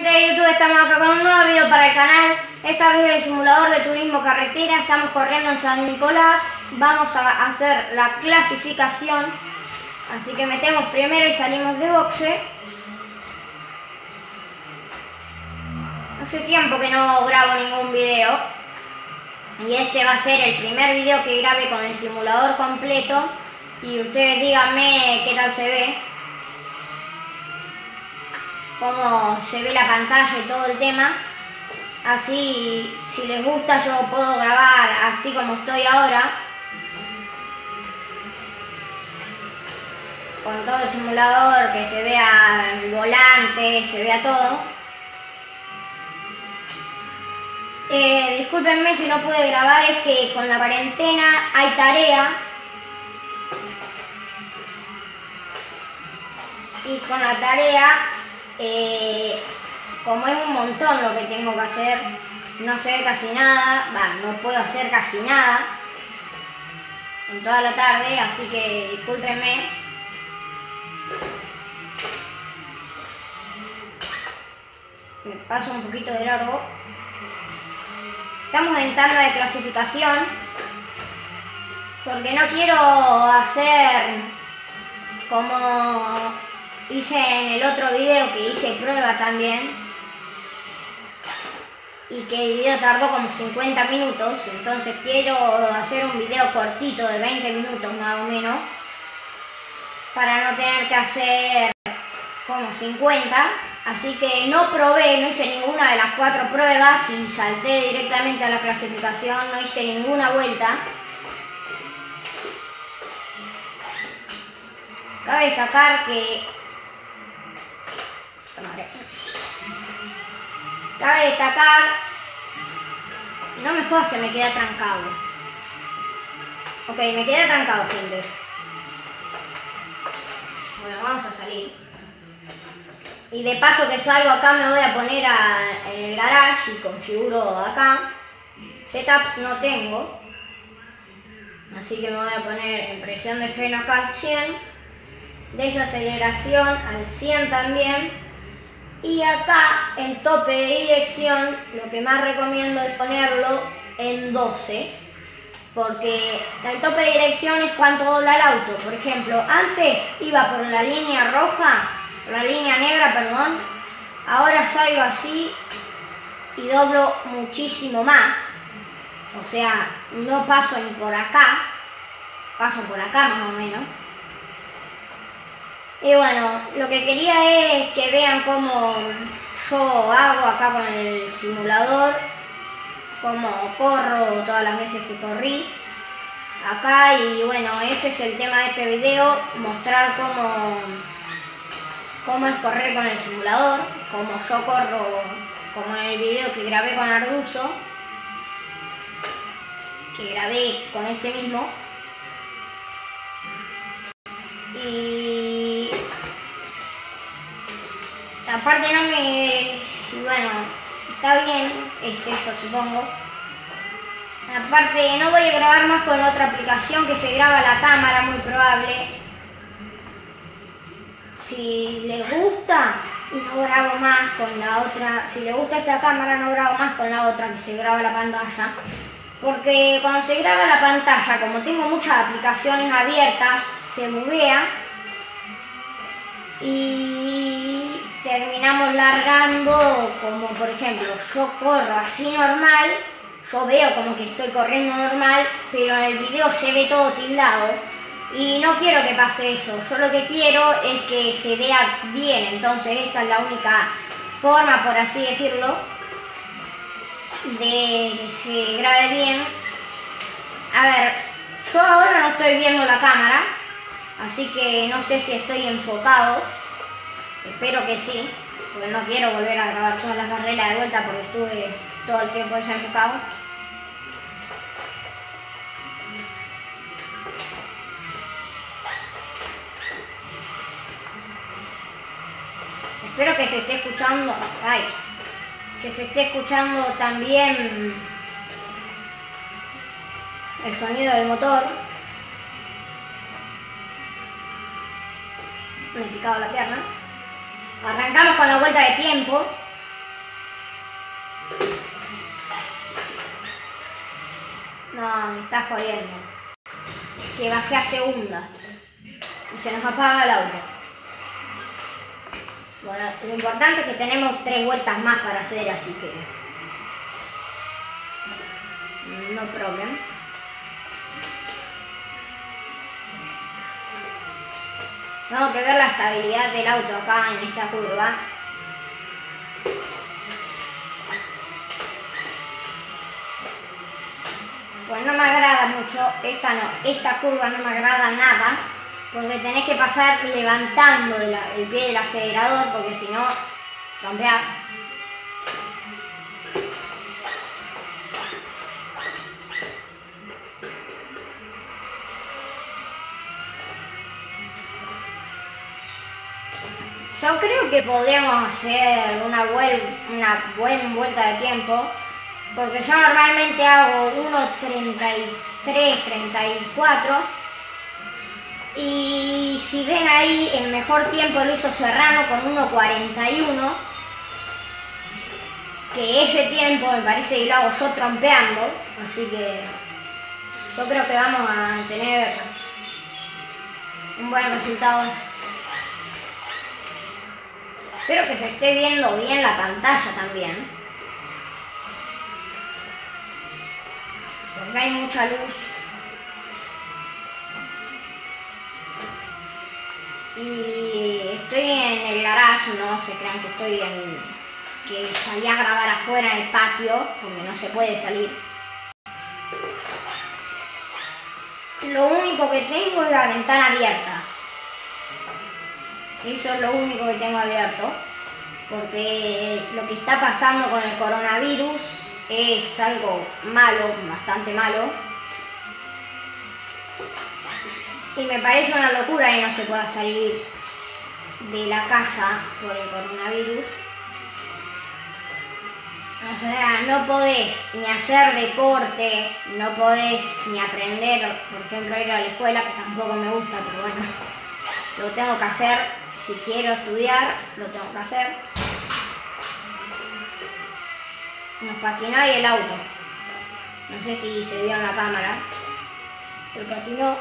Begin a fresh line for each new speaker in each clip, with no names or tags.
De YouTube, estamos acá con un nuevo video para el canal. Esta vez el simulador de turismo carretera. Estamos corriendo en San Nicolás. Vamos a hacer la clasificación. Así que metemos primero y salimos de boxe. Hace tiempo que no grabo ningún video. Y este va a ser el primer video que grabe con el simulador completo. Y ustedes díganme qué tal se ve cómo se ve la pantalla y todo el tema. Así, si les gusta, yo puedo grabar así como estoy ahora. Con todo el simulador, que se vea el volante, se vea todo. Eh, discúlpenme si no pude grabar, es que con la cuarentena hay tarea. Y con la tarea eh, como es un montón lo que tengo que hacer, no ve casi nada, no puedo hacer casi nada en toda la tarde, así que discúlpenme. Me paso un poquito de largo. Estamos en tanda de clasificación porque no quiero hacer como hice en el otro video que hice prueba también. Y que el video tardó como 50 minutos entonces quiero hacer un video cortito de 20 minutos más o menos para no tener que hacer como 50 así que no probé, no hice ninguna de las cuatro pruebas y salté directamente a la clasificación, no hice ninguna vuelta. Cabe destacar que Cabe destacar, no me jodas que me queda trancado. Ok, me queda trancado, gente. Bueno, vamos a salir. Y de paso que salgo acá me voy a poner en el garage y configuro acá. Setups no tengo. Así que me voy a poner en presión de freno acá al 100. Desaceleración al 100 también y acá el tope de dirección lo que más recomiendo es ponerlo en 12 porque el tope de dirección es cuánto dobla el auto. Por ejemplo antes iba por la línea roja la línea negra perdón ahora salgo así y doblo muchísimo más. O sea no paso ni por acá paso por acá más o menos y bueno, lo que quería es que vean cómo yo hago acá con el simulador, cómo corro todas las veces que corrí acá y bueno, ese es el tema de este video, mostrar cómo, cómo es correr con el simulador, cómo yo corro como en el video que grabé con Arduzo, que grabé con este mismo. Y aparte no me... bueno, está bien, este, yo supongo. Aparte no voy a grabar más con otra aplicación que se graba la cámara, muy probable. Si les gusta, no grabo más con la otra. Si les gusta esta cámara, no grabo más con la otra que se graba la pantalla. Porque cuando se graba la pantalla, como tengo muchas aplicaciones abiertas, se movea y terminamos largando como por ejemplo yo corro así normal yo veo como que estoy corriendo normal pero en el video se ve todo tildado y no quiero que pase eso. Yo lo que quiero es que se vea bien. Entonces esta es la única forma por así decirlo de que se grabe bien. A ver yo ahora no estoy viendo la cámara así que no sé si estoy enfocado Espero que sí, porque no quiero volver a grabar todas las carreras de vuelta porque estuve todo el tiempo desenfocado. Espero que se esté escuchando, ay, que se esté escuchando también el sonido del motor. Me he picado la pierna. Arrancamos con la vuelta de tiempo. No, me está jodiendo. Que bajé a segunda. Y se nos apaga el auto. Bueno, lo importante es que tenemos tres vueltas más para hacer, así que... No problem. Tengo que ver la estabilidad del auto acá en esta curva. Pues no me agrada mucho, esta no, esta curva no me agrada nada, porque tenés que pasar levantando el, pie del acelerador, porque si no, rompeás. Que podríamos hacer una, una buena vuelta de tiempo, porque yo normalmente hago 1.33, 34, y si ven ahí, el mejor tiempo lo hizo Serrano con 1.41, que ese tiempo me parece que lo hago yo trompeando, así que yo creo que vamos a tener un buen resultado. Espero que se esté viendo bien la pantalla también. Porque hay mucha luz. Y estoy en el garage, no se crean que estoy en... que salí a grabar afuera en el patio, porque no se puede salir. Lo único que tengo es la ventana abierta. Eso es lo único que tengo abierto, porque lo que está pasando con el coronavirus es algo malo, bastante malo. Y me parece una locura que no se pueda salir de la casa por el coronavirus. O sea, no podés ni hacer deporte, no podés ni aprender, por ejemplo, ir a la escuela, que tampoco me gusta, pero bueno, lo tengo que hacer si quiero estudiar, lo tengo que hacer. Nos patinó y el auto. No sé si se vio en la cámara. El patinó.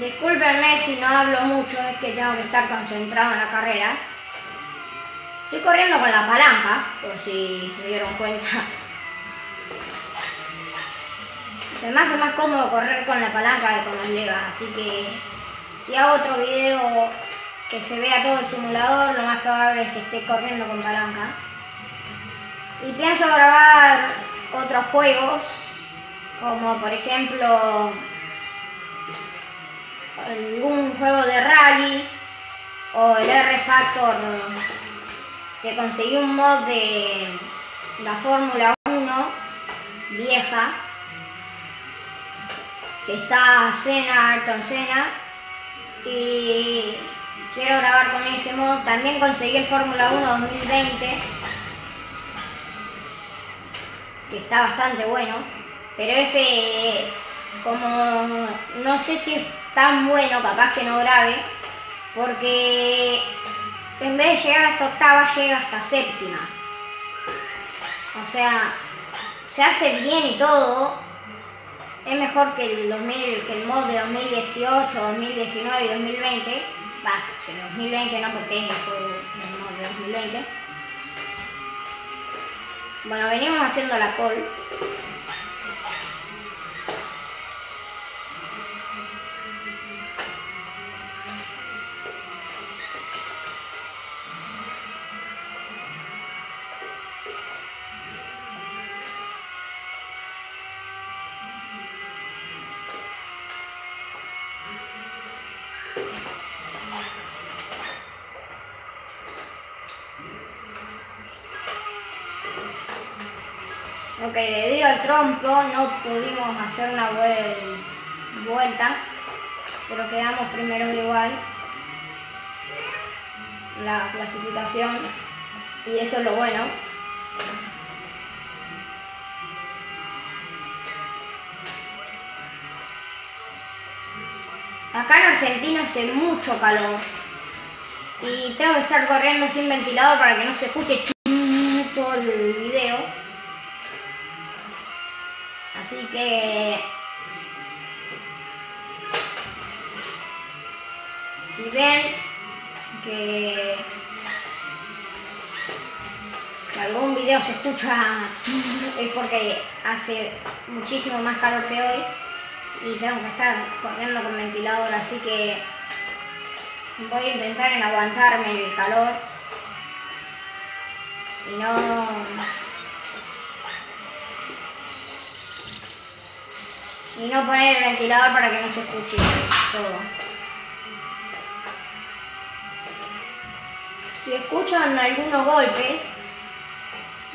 Discúlpenme si no hablo mucho, es que tengo que estar concentrado en la carrera. Estoy corriendo con la palanca, por si se dieron cuenta. Se me hace más cómodo correr con la palanca que con las levas, así que si hago otro video que se vea todo el simulador, lo más probable es que esté corriendo con palanca. Y pienso grabar otros juegos, como por ejemplo algún juego de rally o el R-Factor que conseguí un mod de la Fórmula 1 vieja que está Senna, Ayrton Senna y quiero grabar con ese mod. También conseguí el Fórmula 1 2020 que está bastante bueno, pero ese como no sé si tan bueno, capaz que no grave, porque en vez de llegar hasta octava, llega hasta séptima. O sea, se hace bien y todo. Es mejor que el, 2000, que el mod de 2018, 2019 y 2020. Va, que 2020 no porque es el mod de 2020. Bueno, venimos haciendo la call. Ok, debido al trompo no pudimos hacer una vuelta, pero quedamos primero igual la clasificación y eso es lo bueno. Acá en Argentina hace mucho calor. Y tengo que estar corriendo sin ventilador para que no se escuche todo el video. Así que... Si ven que, algún video se escucha es porque hace muchísimo más calor que hoy y tengo que estar corriendo con ventilador, así que voy a intentar en aguantarme el calor y no y no poner el ventilador para que no se escuche todo. Si escuchan algunos golpes,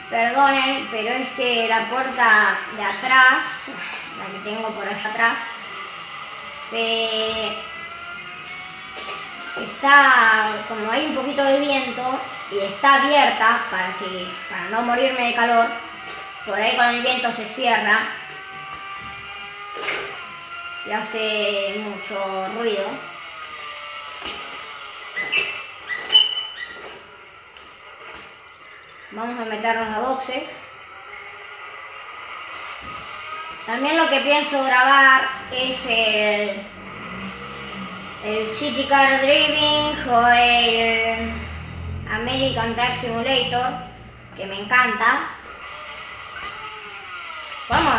perdonen, pero es que la puerta de atrás, la que tengo por allá atrás, se está como hay un poquito de viento y está abierta para que para no morirme de calor por ahí con el viento se cierra y hace mucho ruido vamos a meternos a boxes también lo que pienso grabar es el el City Car Driving o el American Truck Simulator, que me encanta.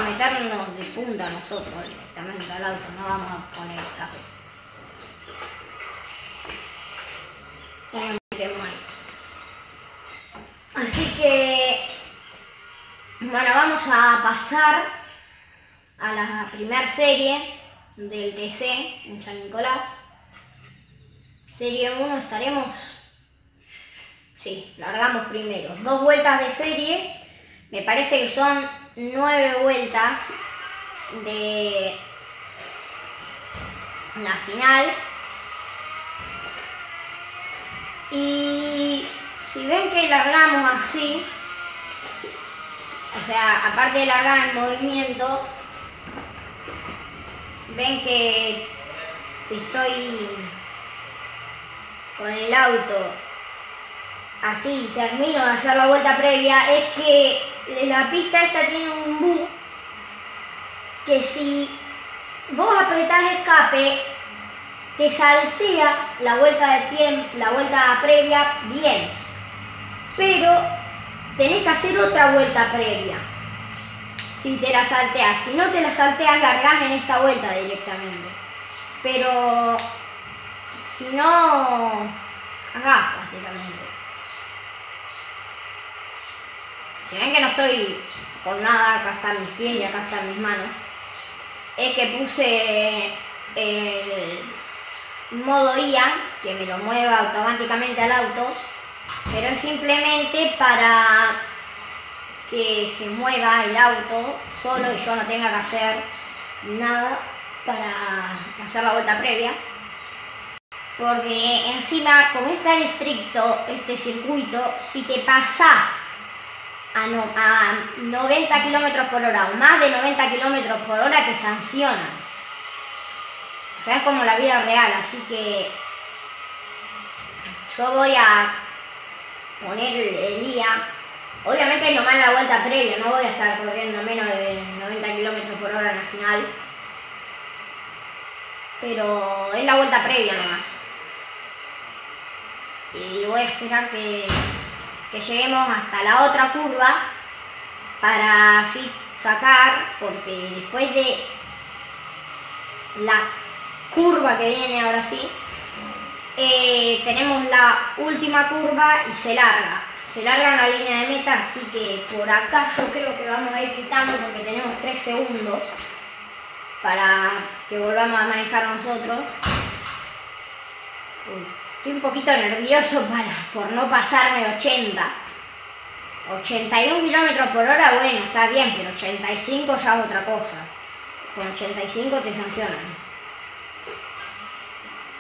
Meternos de punta nosotros directamente al auto, no vamos a poner café. Así que, bueno, vamos a pasar a la primera serie del TC en San Nicolás. Serie 1 estaremos... Sí, largamos primero. Dos vueltas de serie. Me parece que son nueve vueltas de la final. Y si ven que largamos así, o sea, aparte de largar el movimiento, ven que estoy con el auto así termino de hacer la vuelta previa es que la pista esta tiene un bug que si vos apretás escape te saltea la vuelta de tiempo, la vuelta previa bien. Pero tenés que hacer otra vuelta previa. Si te la salteas si no te la salteas largás en esta vuelta directamente. Pero si no, acá básicamente. Si ven que no estoy con nada, acá están mis pies y acá están mis manos, es que puse el modo IA, que me lo mueva automáticamente al auto, pero es simplemente para que se mueva el auto solo y yo no tenga que hacer nada para hacer la vuelta previa. Porque encima, como es tan estricto este circuito, si te pasás a, 90 kilómetros por hora o más de 90 kilómetros por hora te sancionan. O sea, es como la vida real, así que yo voy a poner el día. Obviamente nomás la vuelta previa, no voy a estar corriendo menos de 90 kilómetros por hora en la final. Pero es la vuelta previa nomás y voy a esperar que, lleguemos hasta la otra curva para así sacar, porque después de la curva que viene ahora sí, eh, tenemos la última curva y se larga. Se larga una línea de meta, así que por acá yo creo que vamos a ir quitando porque tenemos 3 segundos para que volvamos a manejar nosotros. Estoy un poquito nervioso para, por no pasarme 80. 81 kilómetros por hora, bueno, está bien, pero 85 ya es otra cosa. Con 85 te sancionan.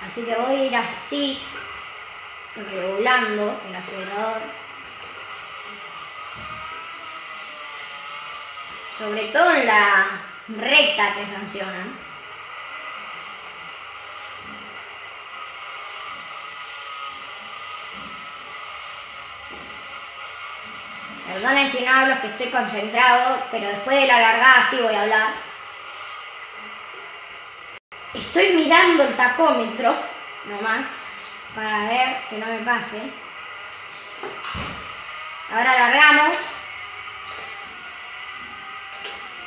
Así que voy a ir así, regulando el acelerador. Sobre todo en la recta te sancionan. Perdonen si no hablo, que estoy concentrado, pero después de la largada sí voy a hablar. Estoy mirando el tacómetro, nomás, para ver que no me pase. Ahora largamos.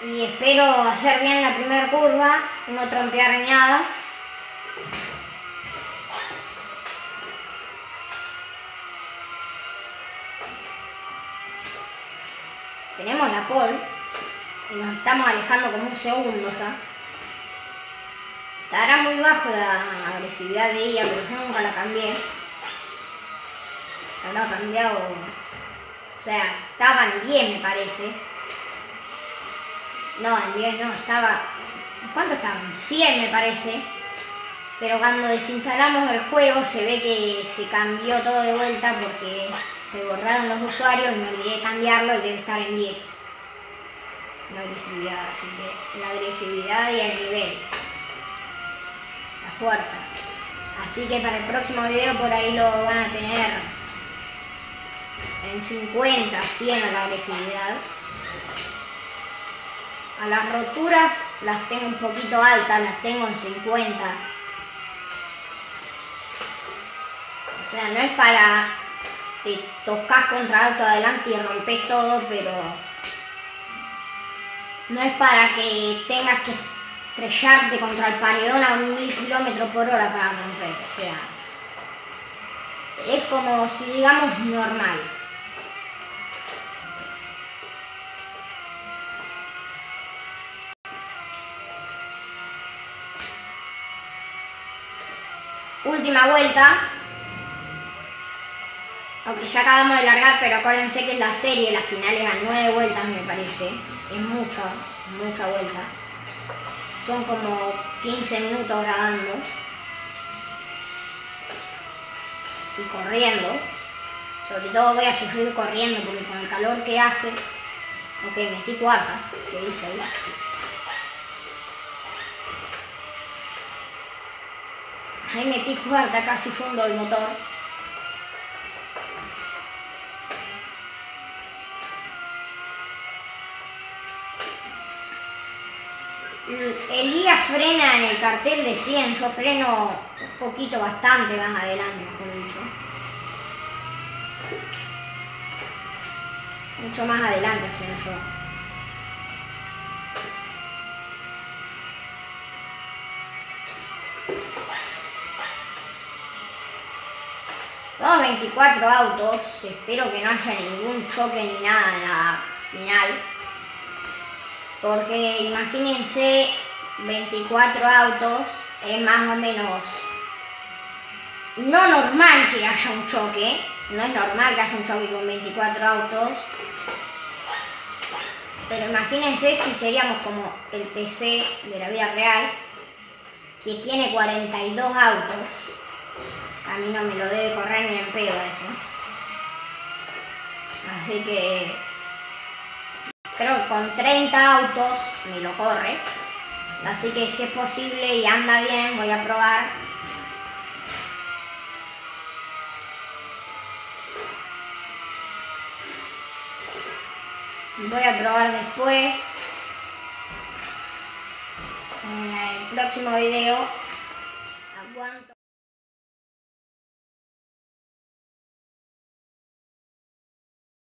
Y espero hacer bien la primera curva, no trompear ni nada. La pole y nos estamos alejando como un segundo ya. Estará muy bajo la agresividad de ella, pero yo nunca la cambié. Se habrá cambiado, o sea, estaba en 10 me parece. No, en 10 no, estaba, ¿cuánto estaban? 100 me parece. Pero cuando desinstalamos el juego se ve que se cambió todo de vuelta porque se borraron los usuarios y me olvidé de cambiarlo y debe estar en 10. La agresividad, así que la agresividad y el nivel. La fuerza. Así que para el próximo video por ahí lo van a tener en 50, 100 a la agresividad. A las roturas las tengo un poquito altas, las tengo en 50. O sea, no es para te tocas contra auto adelante y rompes todo, pero no es para que tengas que estrellarte contra el paredón a un mil kilómetros por hora para romper. O sea, es como si digamos normal. Última vuelta. Aunque ya acabamos de largar, pero acuérdense que es la serie, las finales a nueve vueltas me parece. Es mucho, mucha vuelta. Son como 15 minutos grabando. Y corriendo. Sobre todo voy a sufrir corriendo porque con el calor que hace. Ok, metí cuarta, que dice ahí. Ahí metí cuarta, casi fundo el motor. Elías frena en el cartel de 100, yo freno un poquito, bastante más adelante, mejor dicho. Mucho más adelante freno yo. Todos 24 autos, espero que no haya ningún choque ni nada en la final. Porque imagínense 24 autos, es más o menos no normal que haya un choque, no es normal que haya un choque con 24 autos, pero imagínense si seríamos como el TC de la vida real, que tiene 42 autos, a mí no me lo debe correr ni en pedo eso. Así que creo que con 30 autos me lo corre. Así que si es posible y anda bien, voy a probar. Voy a probar después. En el próximo video. Aguanto.